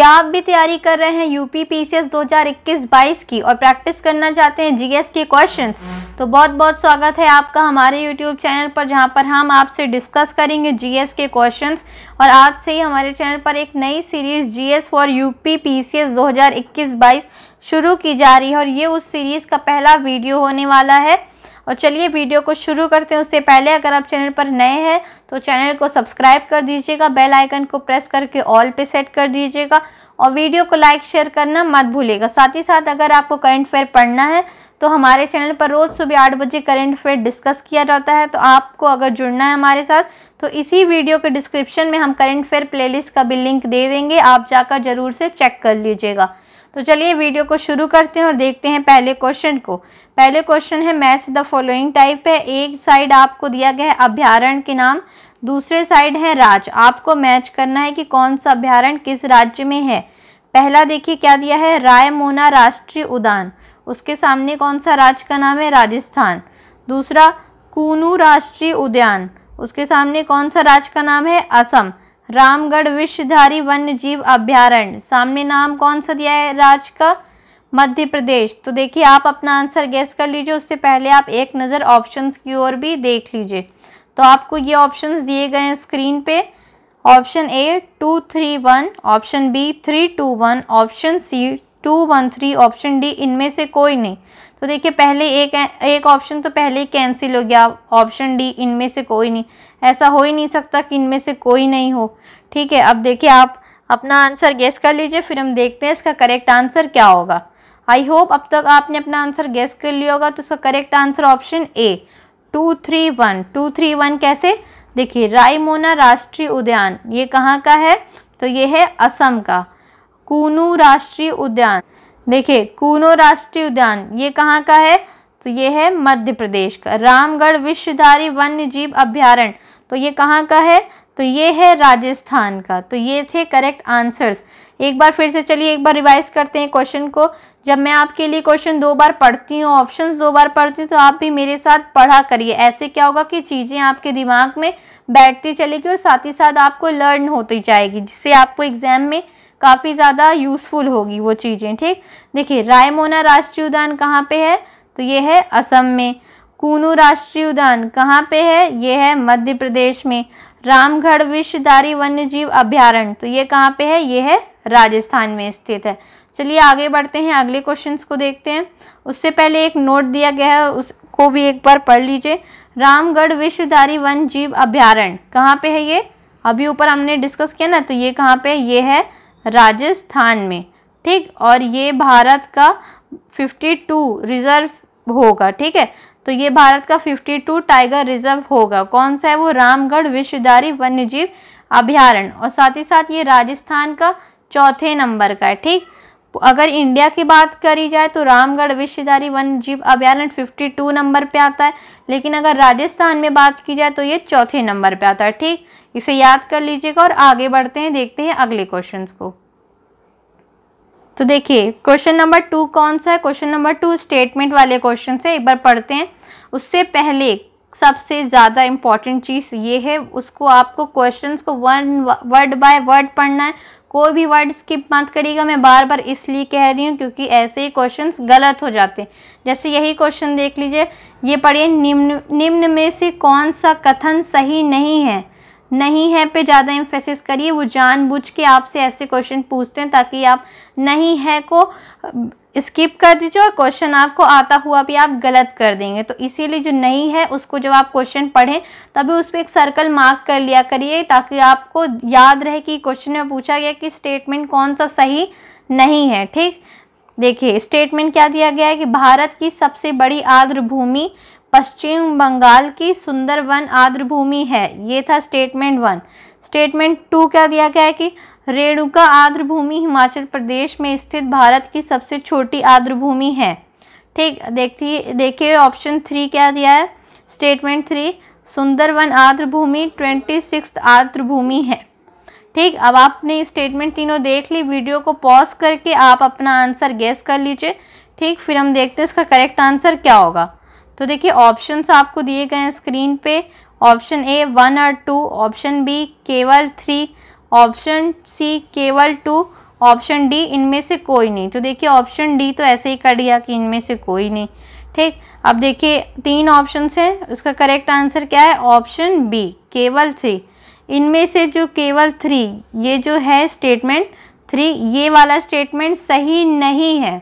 क्या आप भी तैयारी कर रहे हैं यूपी पीसीएस 2021-22 की और प्रैक्टिस करना चाहते हैं जीएस के क्वेश्चंस तो बहुत बहुत स्वागत है आपका हमारे यूट्यूब चैनल पर, जहाँ पर हम आपसे डिस्कस करेंगे जीएस के क्वेश्चंस और आज से ही हमारे चैनल पर एक नई series GS for UP PCS 2021-22 शुरू की जा रही है और ये उस सीरीज़ का पहला वीडियो होने वाला है। और चलिए वीडियो को शुरू करते हैं। उससे पहले अगर आप चैनल पर नए हैं तो चैनल को सब्सक्राइब कर दीजिएगा, बेल आइकन को प्रेस करके ऑल पे सेट कर दीजिएगा और वीडियो को लाइक, शेयर करना मत भूलिएगा। साथ ही साथ अगर आपको करंट अफेयर पढ़ना है तो हमारे चैनल पर रोज़ सुबह आठ बजे करंट अफेयर डिस्कस किया जाता है। तो आपको अगर जुड़ना है हमारे साथ तो इसी वीडियो के डिस्क्रिप्शन में हम करंट अफेयर प्लेलिस्ट का भी लिंक दे देंगे। आप जाकर ज़रूर से चेक कर लीजिएगा। तो चलिए वीडियो को शुरू करते हैं और देखते हैं पहले क्वेश्चन को। पहले क्वेश्चन है मैच द फॉलोइंग टाइप है। एक साइड आपको दिया गया है अभ्यारण के नाम, दूसरे साइड है राज। आपको मैच करना है कि कौन सा अभ्यारण किस राज्य में है। पहला देखिए क्या दिया है, रायमोना राष्ट्रीय उद्यान। उसके सामने कौन सा राज्य का नाम है? राजस्थान। दूसरा, कूनू राष्ट्रीय उद्यान। उसके सामने कौन सा राज्य का नाम है? असम। रामगढ़ विश्वधारी वन्य जीव अभ्यारण्य। सामने नाम कौन सा दिया है राज्य का? मध्य प्रदेश। तो देखिए, आप अपना आंसर गैस कर लीजिए। उससे पहले आप एक नज़र ऑप्शंस की ओर भी देख लीजिए। तो आपको ये ऑप्शंस दिए गए हैं स्क्रीन पे। Option A two three one option B three two one option C two one three option D इनमें से कोई नहीं। तो देखिए, पहले एक एक ऑप्शन तो पहले ही कैंसिल हो गया। ऑप्शन डी इनमें से कोई नहीं। ऐसा हो ही नहीं सकता कि इनमें से कोई नहीं हो। ठीक है, अब देखिए आप अपना आंसर गेस कर लीजिए, फिर हम देखते हैं इसका करेक्ट आंसर क्या होगा। आई होप अब तक आपने अपना आंसर गेस कर लिया होगा तो इसका correct answer option A two three one two three one कैसे? देखिए, रायमोना राष्ट्रीय उद्यान, ये कहाँ का है? तो ये है असम का। कूनू राष्ट्रीय उद्यान, देखिए, कूनो राष्ट्रीय उद्यान, ये कहाँ का है? तो ये है मध्य प्रदेश का। रामगढ़ विश्वधारी वन्य जीव अभ्यारण्य तो ये कहाँ का है? तो ये है राजस्थान का। तो ये थे करेक्ट आंसर्स एक बार फिर से चलिए, एक बार रिवाइज करते हैं क्वेश्चन को। जब मैं आपके लिए क्वेश्चन दो बार पढ़ती हूँ ऑप्शंस दो बार पढ़ती हूँ तो आप भी मेरे साथ पढ़ा करिए। ऐसे क्या होगा कि चीज़ें आपके दिमाग में बैठती चलेगी और साथ ही साथ आपको लर्न होती जाएगी, जिससे आपको एग्ज़ाम में काफ़ी ज़्यादा यूज़फुल होगी वो चीज़ें, ठीक? देखिए, रायमोना राष्ट्रीय उद्यान कहाँ पर है? तो ये है असम में। कूनू राष्ट्रीय उद्यान कहाँ पे है? ये है मध्य प्रदेश में। रामगढ़ विश्वधारी वन्य जीव अभ्यारण्य। तो ये कहाँ पे है? ये है राजस्थान में स्थित है। चलिए आगे बढ़ते हैं, अगले क्वेश्चंस को देखते हैं। उससे पहले एक नोट दिया गया है उसको भी एक बार पढ़ लीजिए। रामगढ़ विश्वधारी वन्य जीव अभ्यारण्य। कहाँ पे है ये? अभी ऊपर हमने डिस्कस किया ना तो ये कहाँ पे ये है राजस्थान में। ठीक? और ये भारत का 52 रिज़र्व होगा। ठीक है? तो ये भारत का 52 टाइगर रिज़र्व होगा। कौन सा है? वो रामगढ़ विश्वधारी वन्यजीव अभ्यारण्य। और साथ ही साथ ये राजस्थान का चौथे नंबर का है, ठीक? अगर इंडिया की बात करी जाए तो रामगढ़ विश्वधारी वन्य जीव अभ्यारण्य 52 नंबर पे आता है। लेकिन अगर राजस्थान में बात की जाए तो ये चौथे नंबर पे आता है, ठीक? इसे याद कर लीजिएगा और आगे बढ़ते हैं, देखते हैं अगले क्वेश्चन को। तो देखिए क्वेश्चन नंबर टू कौन सा है? क्वेश्चन नंबर टू स्टेटमेंट वाले क्वेश्चन से एक बार पढ़ते हैं। उससे पहले सबसे ज़्यादा इंपॉर्टेंट चीज़ ये है, उसको आपको क्वेश्चंस को वन वर्ड बाय वर्ड पढ़ना है। कोई भी वर्ड स्किप मत करिएगा, मैं बार बार इसलिए कह रही हूँ क्योंकि ऐसे ही क्वेश्चंस गलत हो जाते हैं। जैसे यही क्वेश्चन देख लीजिए, ये पढ़िए, निम्न निम्न में से कौन सा कथन सही नहीं है? नहीं है पे ज़्यादा इम्फेसिस करिए, वो जानबूझ के आपसे ऐसे क्वेश्चन पूछते हैं ताकि आप नहीं है को स्किप कर दीजिए और क्वेश्चन आपको आता हुआ भी आप गलत कर देंगे। तो इसीलिए जो नहीं है, उसको जब आप क्वेश्चन पढ़ें, तभी उस पर एक सर्कल मार्क कर लिया करिए ताकि आपको याद रहे कि क्वेश्चन में पूछा गया कि स्टेटमेंट कौन सा सही नहीं है, ठीक? देखिए स्टेटमेंट क्या दिया गया है कि भारत की सबसे बड़ी आर्द्र भूमि पश्चिम बंगाल की सुंदरवन आर्द्र भूमि है। ये था स्टेटमेंट वन स्टेटमेंट टू क्या दिया गया है कि रेणुका आर्द्र भूमि हिमाचल प्रदेश में स्थित भारत की सबसे छोटी आर्द्र भूमि है। ठीक, देखती, देखिए ऑप्शन थ्री क्या दिया है? स्टेटमेंट थ्री सुंदरवन आर्द्र भूमि ट्वेंटी सिक्स आर्द्र भूमि है। ठीक, अब आपने स्टेटमेंट तीनों देख ली वीडियो को पॉज करके आप अपना आंसर गैस कर लीजिए। ठीक, फिर हम देखते हैं इसका करेक्ट आंसर क्या होगा। तो देखिए ऑप्शंस आपको दिए गए हैं स्क्रीन पे। ऑप्शन ए वन और टू ऑप्शन बी केवल थ्री ऑप्शन सी केवल टू ऑप्शन डी इनमें से कोई नहीं। तो देखिए ऑप्शन डी तो ऐसे ही कर दिया कि इनमें से कोई नहीं। ठीक? अब देखिए, तीन ऑप्शन है। इसका करेक्ट आंसर क्या है? ऑप्शन बी केवल थ्री इनमें से जो केवल थ्री ये जो है स्टेटमेंट थ्री ये वाला स्टेटमेंट सही नहीं है।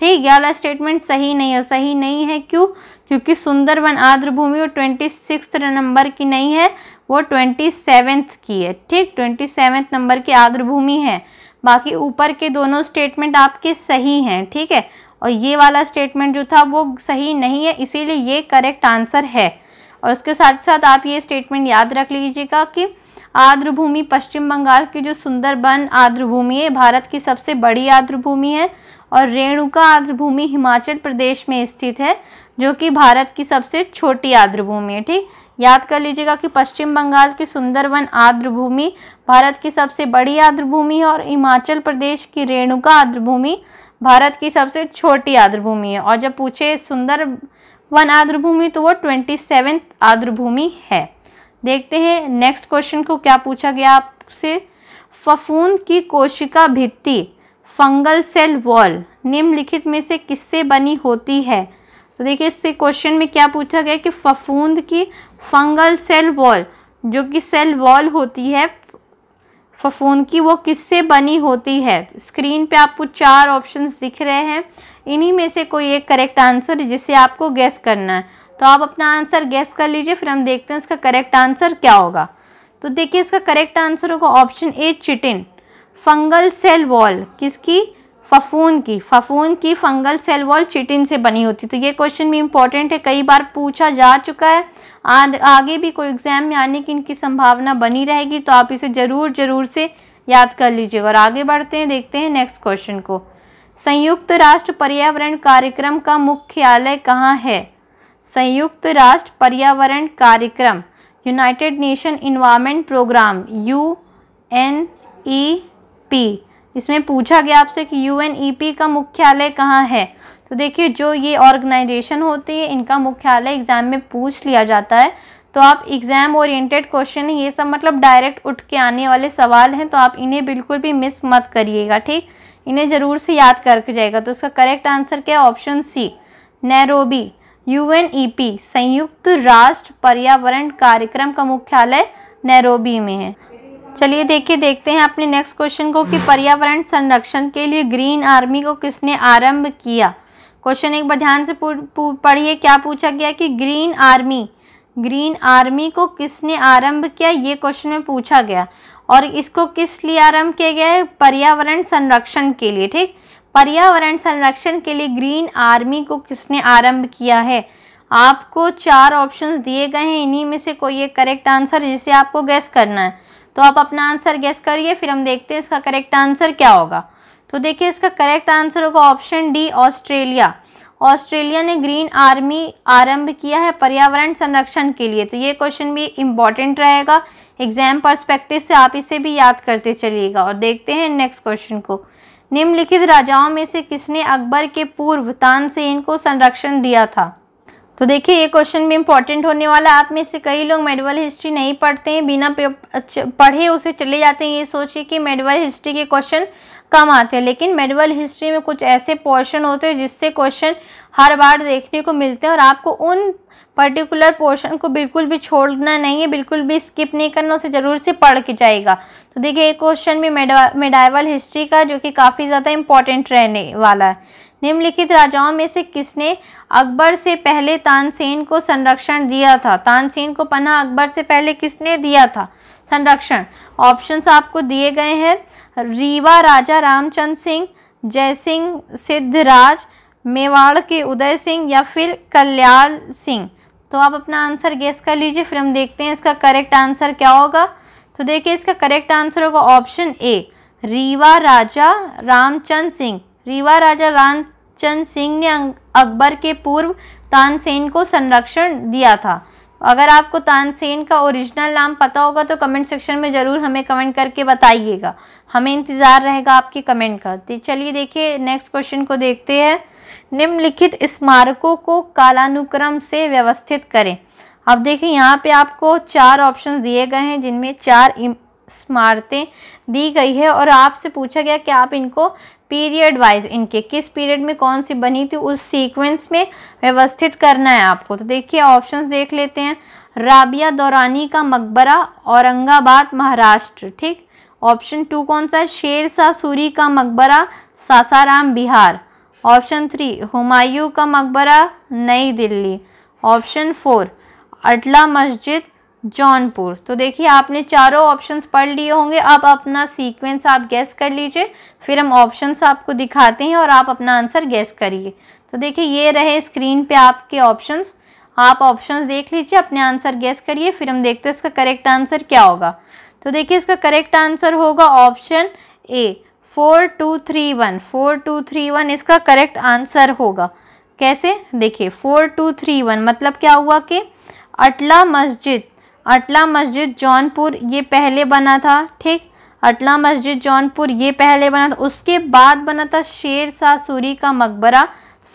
ठीक? ये वाला स्टेटमेंट सही नहीं है। सही नहीं है क्यों? क्योंकि सुंदरवन आर्द्र भूमि वो ट्वेंटी सिक्स नंबर की नहीं है, वो ट्वेंटी सेवेंथ की है। ठीक, ट्वेंटी सेवेंथ नंबर की आर्द्र भूमि है। बाकी ऊपर के दोनों स्टेटमेंट आपके सही हैं, ठीक है? और ये वाला स्टेटमेंट जो था वो सही नहीं है, इसीलिए ये करेक्ट आंसर है। और उसके साथ साथ आप ये स्टेटमेंट याद रख लीजिएगा कि आर्द्र भूमि पश्चिम बंगाल की जो सुंदरबन आर्द्र भूमि है, भारत की सबसे बड़ी आर्द्र भूमि है और रेणुका आर्द्र भूमि हिमाचल प्रदेश में स्थित है। जो कि भारत की सबसे छोटी आर्द्र भूमि है, ठीक? याद कर लीजिएगा कि पश्चिम बंगाल की सुंदरवन आर्द्र भूमि भारत की सबसे बड़ी आर्द्र भूमि है और हिमाचल प्रदेश की रेणुका आर्द्र भूमि भारत की सबसे छोटी आर्द्र भूमि है। और जब पूछे सुंदर वन आर्द्र भूमि तो वो ट्वेंटी सेवेंथ आर्द्र भूमि है। देखते हैं, नेक्स्ट क्वेश्चन को क्या पूछा गया आपसे? फफूंद की कोशिका भित्ति, फंगल सेल वॉल, निम्नलिखित में से किससे बनी होती है? तो देखिए इससे क्वेश्चन में क्या पूछा गया कि फफूंद की फंगल सेल वॉल जो कि सेल वॉल होती है, फफूंद की वो किससे बनी होती है? स्क्रीन पे आपको चार ऑप्शंस दिख रहे हैं। इन्हीं में से कोई एक करेक्ट आंसर जिसे आपको गैस करना है। तो आप अपना आंसर गैस कर लीजिए, फिर हम देखते हैं इसका करेक्ट आंसर क्या होगा। तो देखिए इसका करेक्ट आंसर होगा option A chitin fungal cell wall किसकी? फफून की फफून की फंगल सेल वॉल चिटिन से बनी होती तो ये क्वेश्चन भी इंपॉर्टेंट है, कई बार पूछा जा चुका है। आगे भी कोई एग्ज़ाम में आने की इनकी संभावना बनी रहेगी तो आप इसे ज़रूर ज़रूर से याद कर लीजिएगा। और आगे बढ़ते हैं, देखते हैं नेक्स्ट क्वेश्चन को। संयुक्त राष्ट्र पर्यावरण कार्यक्रम का मुख्यालय कहाँ है? संयुक्त राष्ट्र पर्यावरण कार्यक्रम united nation environment programme U N E P इसमें पूछा गया आपसे कि यू एन ई पी का मुख्यालय कहाँ है? तो देखिए, जो ये ऑर्गेनाइजेशन होती है, इनका मुख्यालय एग्ज़ाम में पूछ लिया जाता है। तो आप एग्ज़ाम ओरिएंटेड क्वेश्चन ये सब मतलब डायरेक्ट उठ के आने वाले सवाल हैं तो आप इन्हें बिल्कुल भी मिस मत करिएगा, ठीक? इन्हें ज़रूर से याद करके जाएगा। तो उसका करेक्ट आंसर क्या है? Option C, Nairobi. यूएनईपी संयुक्त राष्ट्र पर्यावरण कार्यक्रम का मुख्यालय नैरोबी में है। चलिए देखिए, देखते हैं अपने नेक्स्ट क्वेश्चन को कि पर्यावरण संरक्षण के लिए ग्रीन आर्मी को किसने आरंभ किया? क्वेश्चन एक बार ध्यान से पढ़िए, क्या पूछा गया कि ग्रीन आर्मी ग्रीन आर्मी को किसने आरंभ किया? ये क्वेश्चन में पूछा गया। और इसको किस लिए आरंभ किया गया है? पर्यावरण संरक्षण के लिए, ठीक? पर्यावरण संरक्षण के लिए ग्रीन आर्मी को किसने आरंभ किया है? आपको चार ऑप्शंस दिए गए हैं, इन्हीं में से कोई एक करेक्ट आंसर जिसे आपको गैस करना है। तो आप अपना आंसर गेस करिए, फिर हम देखते हैं इसका करेक्ट आंसर क्या होगा। तो देखिए इसका करेक्ट आंसर होगा ऑप्शन डी ऑस्ट्रेलिया। ऑस्ट्रेलिया ने ग्रीन आर्मी आरंभ किया है पर्यावरण संरक्षण के लिए। तो ये क्वेश्चन भी इंपॉर्टेंट रहेगा। एग्ज़ाम परस्पेक्टिव से आप इसे भी याद करते चलिएगा और देखते हैं नेक्स्ट क्वेश्चन को। निम्नलिखित राजाओं में से किसने अकबर के पूर्व तानसेन को संरक्षण दिया था? तो देखिए, ये क्वेश्चन भी इंपॉर्टेंट होने वाला आप में से कई लोग मेडिवल हिस्ट्री नहीं पढ़ते हैं, बिना पढ़े उसे चले जाते हैं। ये सोचिए कि मेडिवल हिस्ट्री के क्वेश्चन कम आते हैं। लेकिन मेडिवल हिस्ट्री में कुछ ऐसे पोर्शन होते हैं जिससे क्वेश्चन हर बार देखने को मिलते हैं और आपको उन पर्टिकुलर पोर्शन को बिल्कुल भी छोड़ना नहीं है, बिल्कुल भी स्किप नहीं करना, उसे ज़रूर से पढ़ के जाएगा। तो देखिए एक क्वेश्चन भी मेडाइवल हिस्ट्री का, जो कि काफ़ी ज़्यादा इंपॉर्टेंट रहने वाला है। निम्नलिखित राजाओं में से किसने अकबर से पहले तानसेन को संरक्षण दिया था? तानसेन को पना अकबर से पहले किसने दिया था? संरक्षण। ऑप्शंस आपको दिए गए हैं। रीवा राजा रामचंद्र सिंह जयसिंह सिद्धराज, मेवाड़ के उदय सिंह या फिर कल्याण सिंह। तो आप अपना आंसर गेस कर लीजिए, फिर हम देखते हैं इसका करेक्ट आंसर क्या होगा। तो देखिए इसका करेक्ट आंसर होगा ऑप्शन ए रीवा राजा रामचंद सिंह। रीवा राजा रामचंद सिंह ने अकबर के पूर्व तानसेन को संरक्षण दिया था। अगर आपको तानसेन का ओरिजिनल नाम पता होगा तो कमेंट सेक्शन में ज़रूर हमें कमेंट करके बताइएगा। हमें इंतज़ार रहेगा आपकी कमेंट का। तो चलिए देखिए, नेक्स्ट क्वेश्चन को देखते हैं। निम्नलिखित स्मारकों को कालानुक्रम से व्यवस्थित करें। अब देखिए, यहाँ पे आपको चार ऑप्शन दिए गए हैं, जिनमें चार स्मारतें दी गई है और आपसे पूछा गया कि आप इनको पीरियड वाइज इनके किस पीरियड में कौन सी बनी थी उस सीक्वेंस में व्यवस्थित करना है आपको। तो देखिए, ऑप्शंस देख लेते हैं। राबिया दौरानी का मकबरा, औरंगाबाद, महाराष्ट्र, ठीक? ऑप्शन टू कौन सा शेर शाह सूरी का मकबरा, सासाराम, बिहार। ऑप्शन थ्री, हुमायूं का मकबरा, नई दिल्ली। ऑप्शन फोर, अटला मस्जिद जौनपुर। तो देखिए, आपने चारों ऑप्शंस पढ़ लिए होंगे। अब अपना सीक्वेंस आप गैस कर लीजिए। फिर हम ऑप्शंस आपको दिखाते हैं और आप अपना आंसर गैस करिए। तो देखिए, ये रहे स्क्रीन पे आपके ऑप्शंस आप ऑप्शंस देख लीजिए, अपने आंसर गैस करिए। फिर हम देखते हैं इसका करेक्ट आंसर क्या होगा। तो देखिए, इसका करेक्ट आंसर होगा option A four two three one four two three one इसका करेक्ट आंसर होगा। कैसे? देखिए फोर टू थ्री वन मतलब क्या हुआ कि अटला मस्जिद अटला मस्जिद जौनपुर ये पहले बना था, ठीक? अटला मस्जिद जौनपुर ये पहले बना था, उसके बाद बना था शेर शाह सूरी का मकबरा,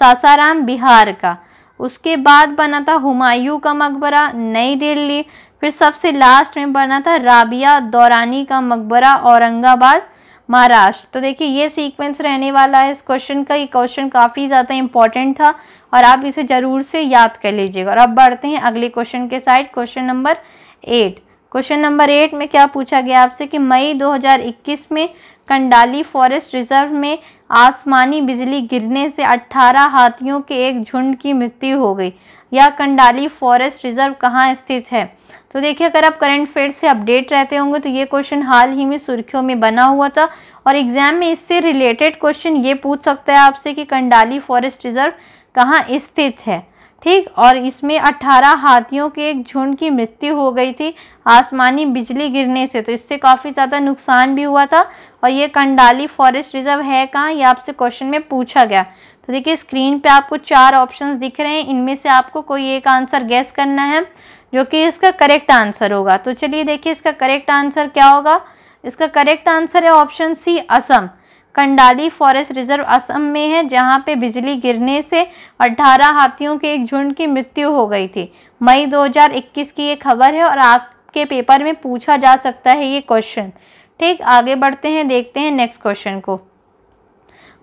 सासाराम बिहार का। उसके बाद बना था हुमायूं का मकबरा, नई दिल्ली। फिर सबसे लास्ट में बना था राबिया दौरानी का मकबरा, औरंगाबाद, महाराष्ट्र। तो देखिए, ये सीक्वेंस रहने वाला है। इस क्वेश्चन का ये क्वेश्चन काफ़ी ज़्यादा इंपॉर्टेंट था और आप इसे ज़रूर से याद कर लीजिएगा। और अब बढ़ते हैं अगले क्वेश्चन के side question number eight. Question number eight में क्या पूछा गया आपसे कि मई 2021 में कंडाली फॉरेस्ट रिज़र्व में आसमानी बिजली गिरने से 18 हाथियों के एक झुंड की मृत्यु हो गई। यह कंडाली फॉरेस्ट रिज़र्व कहाँ स्थित है? तो देखिए, अगर आप करंट अफेयर से अपडेट रहते होंगे तो ये क्वेश्चन हाल ही में सुर्खियों में बना हुआ था। और एग्ज़ाम में इससे रिलेटेड क्वेश्चन ये पूछ सकता है आपसे कि कंडाली फॉरेस्ट रिज़र्व कहाँ स्थित है? ठीक, और इसमें 18 हाथियों के एक झुंड की मृत्यु हो गई थी आसमानी बिजली गिरने से। तो इससे काफ़ी ज़्यादा नुकसान भी हुआ था। और ये कंडाली फॉरेस्ट रिज़र्व है कहाँ, ये आपसे क्वेश्चन में पूछा गया। तो देखिए, स्क्रीन पे आपको चार ऑप्शंस दिख रहे हैं। इनमें से आपको कोई एक आंसर गैस करना है, जो कि इसका करेक्ट आंसर होगा। तो चलिए देखिए इसका करेक्ट आंसर क्या होगा। इसका करेक्ट आंसर है option C, Assam. Kandali forest reserve Assam में है, जहाँ पे बिजली गिरने से 18 हाथियों के एक झुंड की मृत्यु हो गई थी। मई 2021 की ये खबर है और आपके पेपर में पूछा जा सकता है ये क्वेश्चन। ठीक, आगे बढ़ते हैं, देखते हैं नेक्स्ट क्वेश्चन को।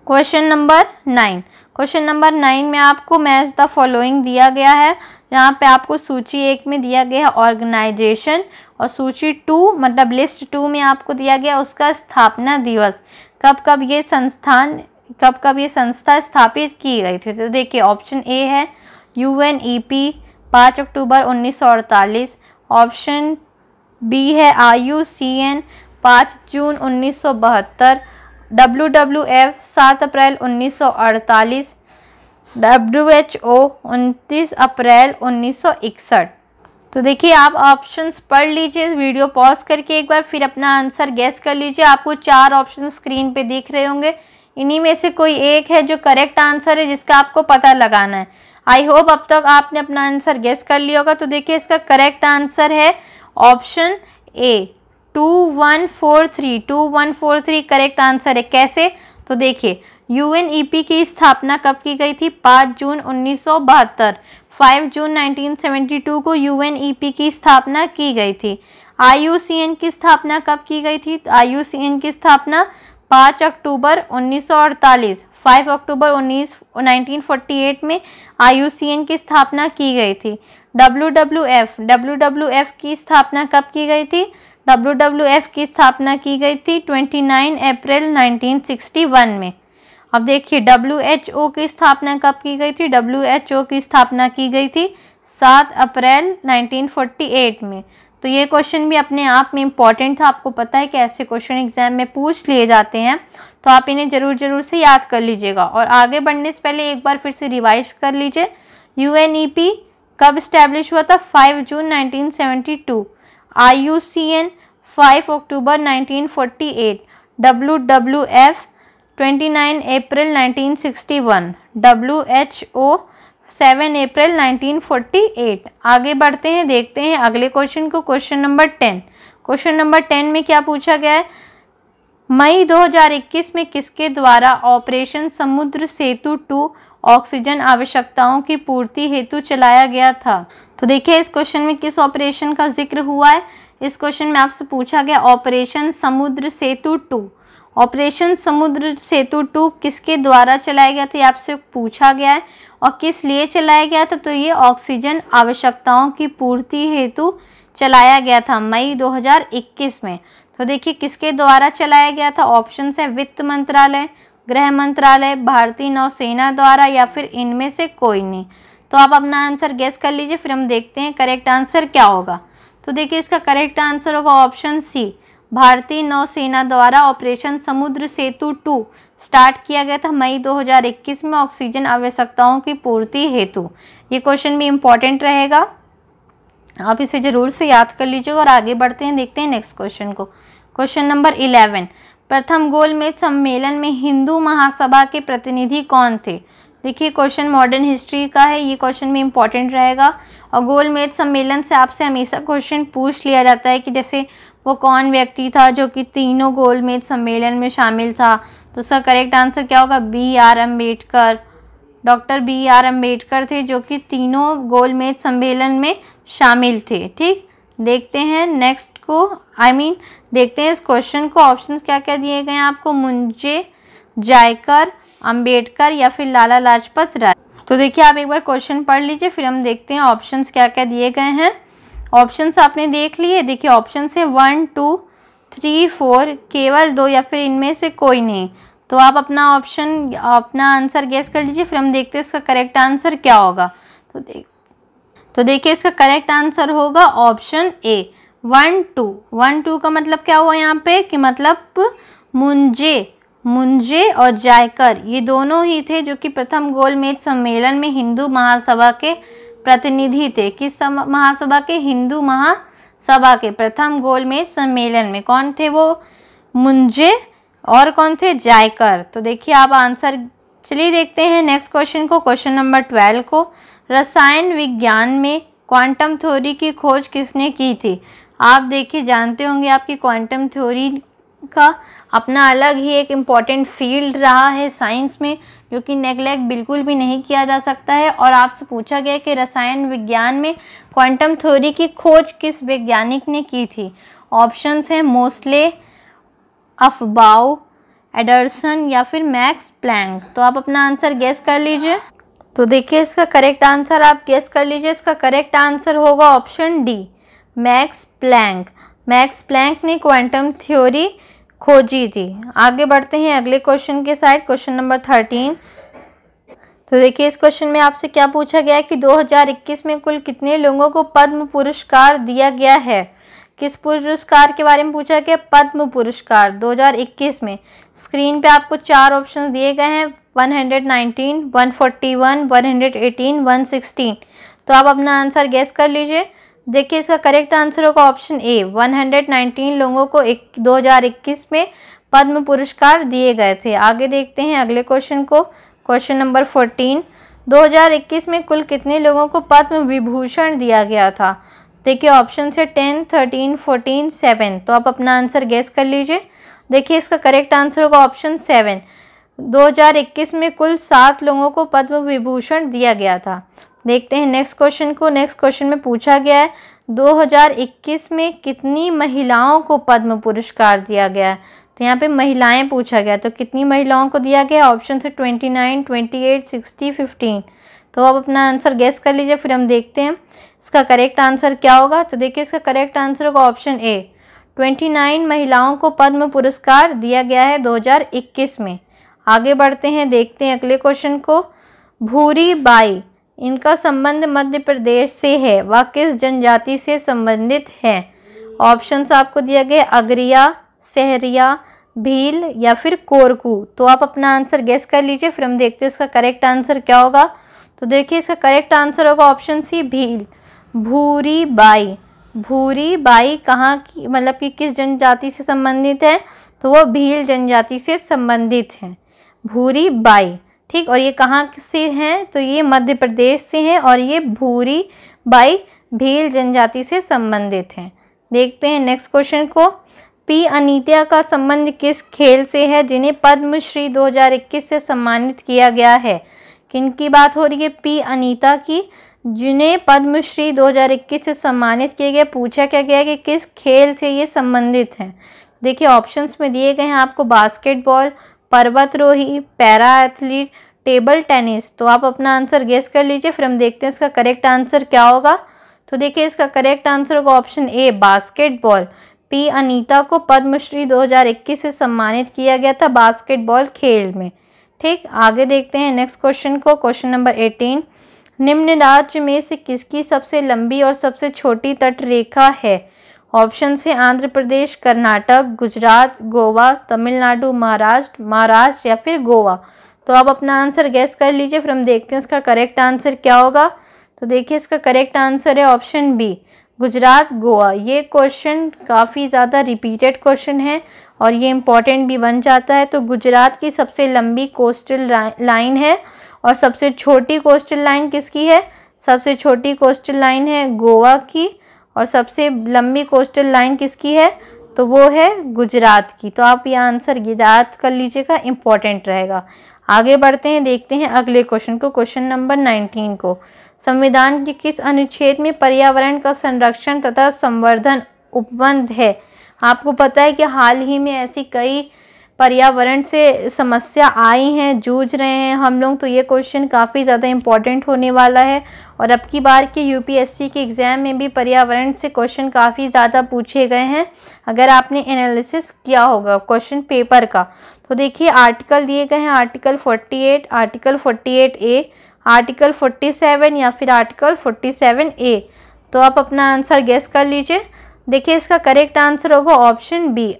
Question number nine. Question number nine में आपको मैच द फॉलोइंग दिया गया है। यहाँ पे आपको सूची एक में दिया गया है ऑर्गेनाइजेशन और सूची टू मतलब लिस्ट टू में आपको दिया गया उसका स्थापना दिवस। कब कब ये संस्थान, कब कब ये संस्था स्थापित की गई थी? तो देखिए ऑप्शन ए है यू एन ई पी पाँच अक्टूबर उन्नीस सौ अड़तालीस। ऑप्शन बी है आई यू सी एन पाँच जून उन्नीस सौ बहत्तर। डब्ल्यू डब्ल्यू एफ़ सात अप्रैल उन्नीस सौ अड़तालीस। डब्ल्यू एच ओ उनतीस अप्रैल उन्नीस सौ इकसठ। तो देखिए, आप ऑप्शंस पढ़ लीजिए वीडियो पॉज करके एक बार फिर अपना आंसर गैस कर लीजिए। आपको चार ऑप्शन स्क्रीन पे दिख रहे होंगे। इन्हीं में से कोई एक है जो करेक्ट आंसर है, जिसका आपको पता लगाना है। आई होप अब तक आपने अपना आंसर गैस कर लिया होगा। तो देखिए, इसका करेक्ट आंसर है option A two one four three two one four three correct answer है। कैसे? तो देखिए यूएनईपी की स्थापना कब की गई थी? 5 जून उन्नीस सौ बहत्तर। सौ बहत्तर फाइव जून 1972 को यूएनईपी की स्थापना की गई थी। आईयूसीएन की स्थापना कब की गई थी? आईयूसीएन की स्थापना 5 अक्टूबर 1948 5 अक्टूबर 19 1948 में आईयूसीएन की स्थापना की गई थी। डब्ल्यूडब्ल्यूएफ डब्ल्यूडब्ल्यूएफ की स्थापना कब की गई थी? डब्ल्यूडब्ल्यूएफ की स्थापना की गई थी 29 अप्रैल 1961 में। अब देखिए डब्ल्यू एच ओ की स्थापना कब की गई थी? डब्ल्यू एच ओ की स्थापना की गई थी सात अप्रैल 1948 में। तो ये क्वेश्चन भी अपने आप में इंपॉर्टेंट था। आपको पता है कि ऐसे क्वेश्चन एग्ज़ाम में पूछ लिए जाते हैं। तो आप इन्हें ज़रूर ज़रूर से याद कर लीजिएगा। और आगे बढ़ने से पहले एक बार फिर से रिवाइज कर लीजिए। UNEP कब इस्टेब्लिश हुआ था? 5 June 1972 I U C N five October 1948 W W F 29 April 1961 WHO 7 April 1948 आगे बढ़ते हैं, देखते हैं अगले क्वेश्चन को। Question number ten question number ten में क्या पूछा गया है? मई 2021 में किसके द्वारा ऑपरेशन समुद्र सेतु टू ऑक्सीजन आवश्यकताओं की पूर्ति हेतु चलाया गया था? तो देखिए, इस क्वेश्चन में किस ऑपरेशन का ज़िक्र हुआ है? इस क्वेश्चन में आपसे पूछा गया ऑपरेशन समुद्र सेतु टू। ऑपरेशन समुद्र सेतु टू किसके द्वारा चलाया गया था? आपसे पूछा गया है। और किस लिए चलाया गया था? तो ये ऑक्सीजन आवश्यकताओं की पूर्ति हेतु चलाया गया था मई 2021 में। तो देखिए, किसके द्वारा चलाया गया था? ऑप्शन है, वित्त मंत्रालय, गृह मंत्रालय, भारतीय नौसेना द्वारा या फिर इनमें से कोई नहीं। तो आप अपना आंसर गेस कर लीजिए, फिर हम देखते हैं करेक्ट आंसर क्या होगा। तो देखिए, इसका करेक्ट आंसर होगा ऑप्शन सी भारतीय नौसेना द्वारा ऑपरेशन समुद्र सेतु टू स्टार्ट किया गया था मई 2021 में ऑक्सीजन आवश्यकताओं की पूर्ति हेतु। ये क्वेश्चन भी इंपॉर्टेंट रहेगा। आप इसे ज़रूर से याद कर लीजिएगा और आगे बढ़ते हैं, देखते हैं नेक्स्ट क्वेश्चन को। क्वेश्चन नंबर इलेवन प्रथम गोलमेज सम्मेलन में हिंदू महासभा के प्रतिनिधि कौन थे? देखिए क्वेश्चन मॉडर्न हिस्ट्री का है, ये क्वेश्चन भी इंपॉर्टेंट रहेगा। और गोलमेज सम्मेलन से आपसे हमेशा क्वेश्चन पूछ लिया जाता है कि जैसे वो कौन व्यक्ति था जो कि तीनों गोलमेज सम्मेलन में शामिल था? तो उसका करेक्ट आंसर क्या होगा? B R Ambedkar doctor B R Ambedkar थे जो कि तीनों गोलमेज सम्मेलन में शामिल थे ठीक? देखते हैं नेक्स्ट को आई I मीन mean, देखते हैं इस क्वेश्चन को। ऑप्शंस क्या क्या दिए गए हैं आपको? मुंजे जायकर अंबेडकर या फिर लाला लाजपत राय। तो देखिए आप एक बार क्वेश्चन पढ़ लीजिए फिर हम देखते हैं ऑप्शंस क्या क्या दिए गए हैं। ऑप्शंस आपने देख लिए। देखिए ऑप्शन है वन टू थ्री फोर केवल दो या फिर इनमें से कोई नहीं। तो आप अपना ऑप्शन अपना आंसर गेस कर लीजिए, फिर हम देखते हैं इसका करेक्ट आंसर क्या होगा। तो देख तो देखिए इसका करेक्ट आंसर होगा option A one two one two का मतलब क्या हुआ यहाँ पे? कि मतलब मुंजे मुंजे और जायकर। ये दोनों ही थे जो कि प्रथम गोलमेज सम्मेलन में हिंदू महासभा के प्रतिनिधि थे। किस महासभा के हिंदू महासभा के प्रथम गोलमेज सम्मेलन में कौन थे वो? मुंजे और कौन थे? जायकर। तो देखिए, आप आंसर चलिए देखते हैं नेक्स्ट क्वेश्चन को, क्वेश्चन नंबर ट्वेल्व को। रसायन विज्ञान में क्वांटम थ्योरी की खोज किसने की थी? आप देखिए, जानते होंगे आपकी क्वांटम थ्योरी का अपना अलग ही एक इंपॉर्टेंट फ़ील्ड रहा है साइंस में, जो कि नेगलेक्ट बिल्कुल भी नहीं किया जा सकता है। और आपसे पूछा गया कि रसायन विज्ञान में क्वांटम थ्योरी की खोज किस वैज्ञानिक ने की थी? ऑप्शंस हैं मोस्ले अफबाउ एडरसन या फिर मैक्स प्लैंक तो आप अपना आंसर गैस कर लीजिए। तो देखिए इसका करेक्ट आंसर आप गेस कर लीजिए। इसका करेक्ट आंसर होगा option D Max Planck Max Planck ने क्वांटम थ्योरी खोजी थी। आगे बढ़ते हैं अगले क्वेश्चन के साइड क्वेश्चन नंबर थर्टीन तो देखिए इस क्वेश्चन में आपसे क्या पूछा गया है कि 2021 में कुल कितने लोगों को पद्म पुरस्कार दिया गया है? किस पुरस्कार के बारे में पूछा गया? पद्म पुरस्कार 2021 में। स्क्रीन पे आपको चार ऑप्शन दिए गए हैं। 119, 141, 118, 116 तो आप अपना आंसर गैस कर लीजिए। देखिए इसका करेक्ट आंसर होगा ऑप्शन ए 119 लोगों को एक 2021 में पद्म पुरस्कार दिए गए थे। आगे देखते हैं अगले क्वेश्चन को। क्वेश्चन नंबर 14 2021 में कुल कितने लोगों को पद्म विभूषण दिया गया था? देखिए ऑप्शन से 10, 13, 14, 7 तो आप अपना आंसर गैस कर लीजिए। देखिए इसका करेक्ट आंसर होगा ऑप्शन सेवन 2021 में कुल सात लोगों को पद्म विभूषण दिया गया था। देखते हैं नेक्स्ट क्वेश्चन को। नेक्स्ट क्वेश्चन में पूछा गया है 2021 में कितनी महिलाओं को पद्म पुरस्कार दिया गया है? तो यहाँ पे महिलाएँ पूछा गया तो कितनी महिलाओं को दिया गया? ऑप्शन से 29, 28, 60, 15 तो अब अपना आंसर गेस कर लीजिए फिर हम देखते हैं। इसका करेक्ट आंसर क्या होगा? तो देखिए इसका करेक्ट आंसर होगा ऑप्शन ए 29 महिलाओं को पद्म पुरस्कार दिया गया है 2021 में। आगे बढ़ते हैं देखते हैं अगले क्वेश्चन को। भूरी बाई। इनका संबंध मध्य प्रदेश से है, वह किस जनजाति से संबंधित है? ऑप्शंस आपको दिया गया अगरिया, सहरिया, भील या फिर कोरकू। तो आप अपना आंसर गेस कर लीजिए, फिर हम देखते हैं इसका करेक्ट आंसर क्या होगा। तो देखिए, इसका करेक्ट आंसर होगा ऑप्शन सी भील। भूरी बाई भूरी बाई कहाँ की मतलब कि किस जनजाति से संबंधित है? तो वो भील जनजाति से संबंधित है। भूरी बाई ठीक, और ये कहाँ से हैं? तो ये मध्य प्रदेश से हैं और ये भूरी बाई भील जनजाति से संबंधित हैं। देखते हैं नेक्स्ट क्वेश्चन को। पी अनीतिया का संबंध किस खेल से है जिन्हें पद्मश्री 2021 से सम्मानित किया गया है? किन की बात हो रही है? पी अनीता की, जिन्हें पद्मश्री 2021 से सम्मानित किया गया पूछा क्या गया कि किस खेल से ये संबंधित हैं? देखिए ऑप्शंस में दिए गए हैं आपको बास्केटबॉल पर्वतरोही, पैरा एथलीट, टेबल टेनिस। तो आप अपना आंसर गेस कर लीजिए, फिर हम देखते हैं इसका करेक्ट आंसर क्या होगा। तो देखिए इसका करेक्ट आंसर होगा option A basketball P Anitha को पद्मश्री 2021 से सम्मानित किया गया था बास्केटबॉल खेल में। ठीक, आगे देखते हैं नेक्स्ट क्वेश्चन को क्वेश्चन नंबर 18 निम्न राज्य में से किसकी सबसे लंबी और सबसे छोटी तट रेखा है? ऑप्शन से आंध्र प्रदेश, कर्नाटक, गुजरात, गोवा, तमिलनाडु, महाराष्ट्र महाराष्ट्र या फिर गोवा। तो आप अपना आंसर गैस कर लीजिए, फिर हम देखते हैं इसका करेक्ट आंसर क्या होगा। तो देखिए इसका करेक्ट आंसर है ऑप्शन बी गुजरात, गोवा। ये क्वेश्चन काफ़ी ज़्यादा रिपीटेड क्वेश्चन है और ये इंपॉर्टेंट भी बन जाता है। तो गुजरात की सबसे लंबी कोस्टल लाइन है और सबसे छोटी कोस्टल लाइन किसकी है? सबसे छोटी कोस्टल लाइन है गोवा की। और सबसे लंबी कोस्टल लाइन किसकी है? तो वो है गुजरात की। तो आप ये आंसर गुजरात कर लीजिएगा इंपॉर्टेंट रहेगा। आगे बढ़ते हैं, देखते हैं अगले क्वेश्चन को क्वेश्चन नंबर नाइनटीन को। संविधान के किस अनुच्छेद में पर्यावरण का संरक्षण तथा संवर्धन उपबंध है? आपको पता है कि हाल ही में ऐसी कई पर्यावरण से समस्या आई हैं, जूझ रहे हैं हम लोग तो ये क्वेश्चन काफ़ी ज़्यादा इंपॉर्टेंट होने वाला है। और अब की बार के यूपीएससी के एग्ज़ाम में भी पर्यावरण से क्वेश्चन काफ़ी ज़्यादा पूछे गए हैं। अगर आपने एनालिसिस किया होगा क्वेश्चन पेपर का तो देखिए आर्टिकल दिए गए हैं आर्टिकल 48 आर्टिकल 48 ए आर्टिकल 47 या फिर आर्टिकल 47 ए तो आप अपना आंसर गेस कर लीजिए। देखिए इसका करेक्ट आंसर होगा ऑप्शन बी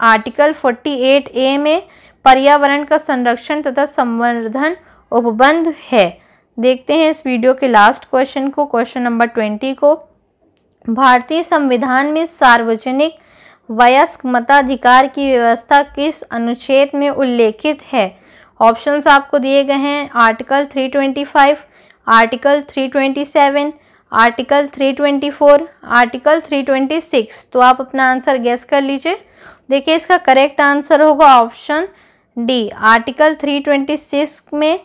आर्टिकल 48 ए में पर्यावरण का संरक्षण तथा संवर्धन उपबंध है। देखते हैं इस वीडियो के लास्ट क्वेश्चन को क्वेश्चन नंबर ट्वेंटी को। भारतीय संविधान में सार्वजनिक वयस्क मताधिकार की व्यवस्था किस अनुच्छेद में उल्लेखित है? ऑप्शंस आपको दिए गए हैं आर्टिकल 325, आर्टिकल 327, आर्टिकल 324, आर्टिकल 326 तो आप अपना आंसर गैस कर लीजिए। देखिए, इसका करेक्ट आंसर होगा ऑप्शन डी आर्टिकल 326 में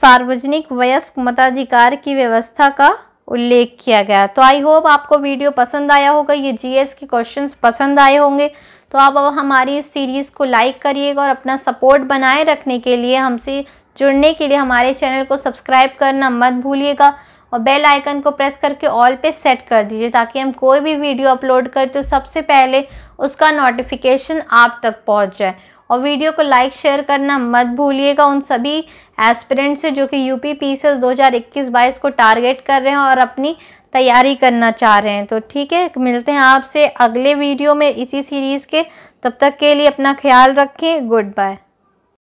सार्वजनिक वयस्क मताधिकार की व्यवस्था का उल्लेख किया गया। तो आई होप आपको वीडियो पसंद आया होगा, ये जीएस के क्वेश्चंस पसंद आए होंगे। तो आप अब हमारी इस सीरीज़ को लाइक करिएगा और अपना सपोर्ट बनाए रखने के लिए, हमसे जुड़ने के लिए हमारे चैनल को सब्सक्राइब करना मत भूलिएगा। और बेल आइकन को प्रेस करके ऑल पे सेट कर दीजिए ताकि हम कोई भी वीडियो अपलोड करें तो सबसे पहले उसका नोटिफिकेशन आप तक पहुँच जाए। और वीडियो को लाइक शेयर करना मत भूलिएगा। उन सभी एस्पिरेंट से जो कि यूपी पी सी दो हज़ार इक्कीस बाईस को टारगेट कर रहे हैं और अपनी तैयारी करना चाह रहे हैं। तो ठीक है, मिलते हैं आपसे अगले वीडियो में इसी सीरीज़ के। तब तक के लिए अपना ख्याल रखें। Good bye